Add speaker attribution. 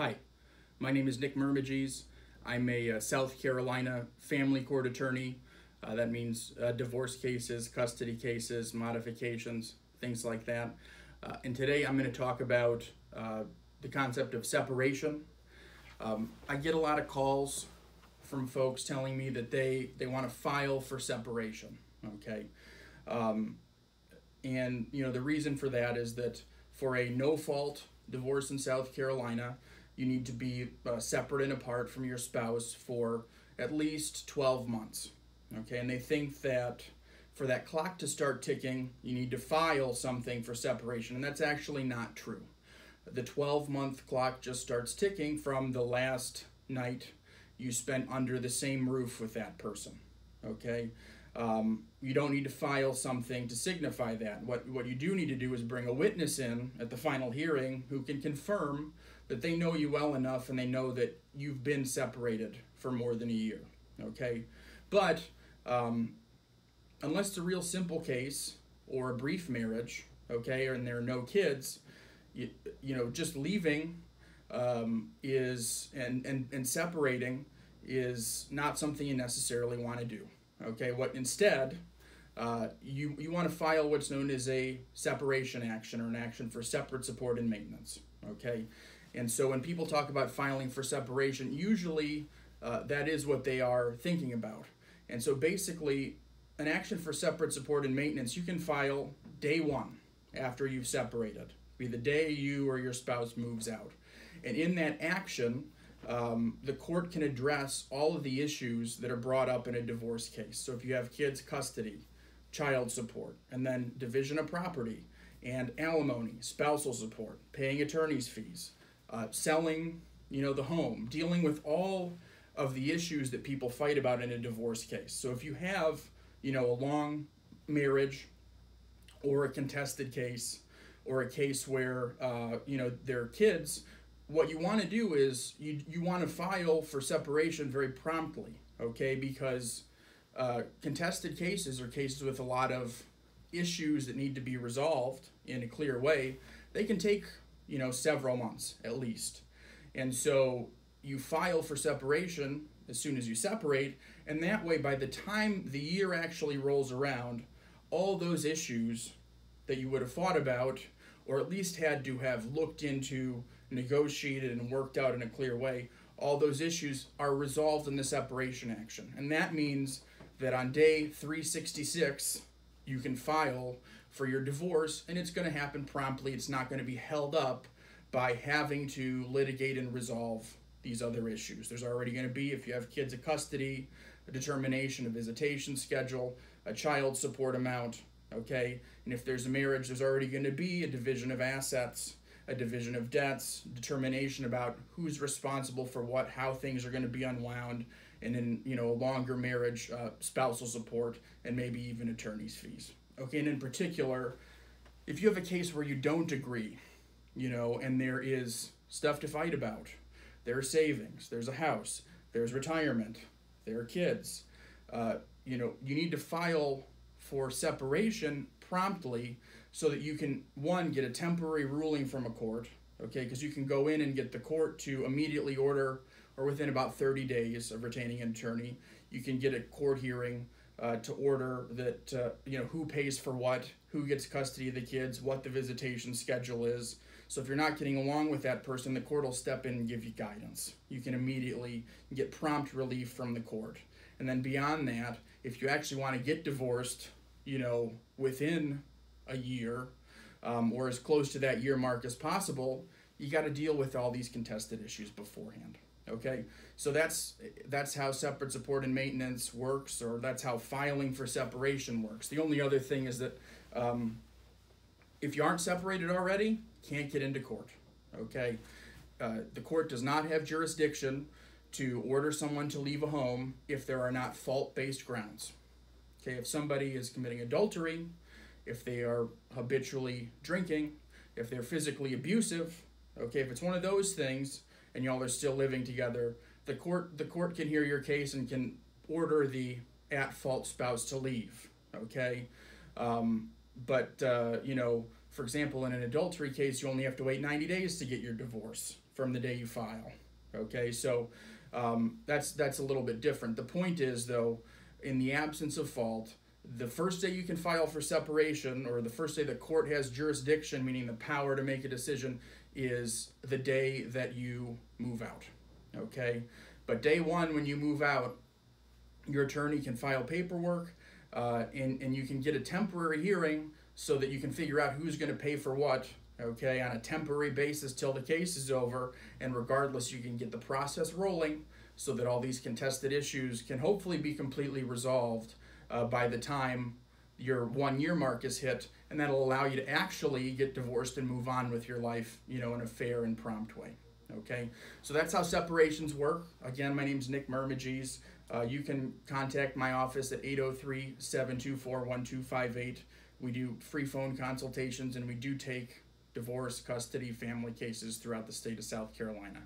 Speaker 1: Hi, my name is Nick Mermiges. I'm a uh, South Carolina family court attorney. Uh, that means uh, divorce cases, custody cases, modifications, things like that. Uh, and today I'm going to talk about uh, the concept of separation. Um, I get a lot of calls from folks telling me that they, they want to file for separation. Okay. Um, and, you know, the reason for that is that for a no fault divorce in South Carolina, you need to be uh, separate and apart from your spouse for at least 12 months. Okay, and they think that for that clock to start ticking, you need to file something for separation, and that's actually not true. The 12 month clock just starts ticking from the last night you spent under the same roof with that person. Okay, um, you don't need to file something to signify that. What, what you do need to do is bring a witness in at the final hearing who can confirm that they know you well enough and they know that you've been separated for more than a year. Okay? But um, unless it's a real simple case or a brief marriage, okay, and there are no kids, you, you know, just leaving um, is and, and, and separating is not something you necessarily want to do. Okay, what instead, uh, you, you want to file what's known as a separation action or an action for separate support and maintenance. Okay, and so when people talk about filing for separation, usually uh, that is what they are thinking about. And so basically, an action for separate support and maintenance you can file day one after you've separated, be the day you or your spouse moves out. And in that action, um, the court can address all of the issues that are brought up in a divorce case. So if you have kids' custody, child support, and then division of property, and alimony, spousal support, paying attorney's fees, uh, selling, you know, the home, dealing with all of the issues that people fight about in a divorce case. So if you have, you know, a long marriage or a contested case or a case where, uh, you know, there are kids what you want to do is you, you want to file for separation very promptly, okay? Because uh, contested cases are cases with a lot of issues that need to be resolved in a clear way. They can take, you know, several months at least. And so you file for separation as soon as you separate, and that way, by the time the year actually rolls around, all those issues that you would have thought about, or at least had to have looked into negotiated and worked out in a clear way, all those issues are resolved in the separation action. And that means that on day 366, you can file for your divorce and it's going to happen promptly. It's not going to be held up by having to litigate and resolve these other issues. There's already going to be, if you have kids in custody, a determination, a visitation schedule, a child support amount, okay? And if there's a marriage, there's already going to be a division of assets a division of debts, determination about who's responsible for what, how things are going to be unwound, and then, you know a longer marriage, uh, spousal support, and maybe even attorney's fees. Okay, and in particular, if you have a case where you don't agree, you know, and there is stuff to fight about, there are savings, there's a house, there's retirement, there are kids, uh, you know, you need to file for separation promptly so that you can one get a temporary ruling from a court okay because you can go in and get the court to immediately order or within about 30 days of retaining an attorney. You can get a court hearing uh, to order that uh, you know who pays for what who gets custody of the kids what the visitation schedule is. So if you're not getting along with that person the court will step in and give you guidance. You can immediately get prompt relief from the court. And then beyond that if you actually want to get divorced you know within a year um, or as close to that year mark as possible, you got to deal with all these contested issues beforehand. Okay, so that's that's how separate support and maintenance works, or that's how filing for separation works. The only other thing is that um, if you aren't separated already, can't get into court. Okay, uh, the court does not have jurisdiction to order someone to leave a home if there are not fault-based grounds. Okay, if somebody is committing adultery, if they are habitually drinking, if they're physically abusive, okay, if it's one of those things and y'all are still living together, the court the court can hear your case and can order the at fault spouse to leave, okay? Um, but uh, you know, for example, in an adultery case, you only have to wait 90 days to get your divorce from the day you file. Okay, so um, that's that's a little bit different. The point is though, in the absence of fault, the first day you can file for separation, or the first day the court has jurisdiction, meaning the power to make a decision, is the day that you move out. Okay, but day one when you move out, your attorney can file paperwork, uh, and and you can get a temporary hearing so that you can figure out who's going to pay for what okay, on a temporary basis till the case is over. And regardless, you can get the process rolling so that all these contested issues can hopefully be completely resolved uh, by the time your one year mark is hit. And that'll allow you to actually get divorced and move on with your life, you know, in a fair and prompt way. Okay, so that's how separations work. Again, my name is Nick Mermiges. Uh, you can contact my office at 803 724 1258. We do free phone consultations and we do take divorce, custody, family cases throughout the state of South Carolina.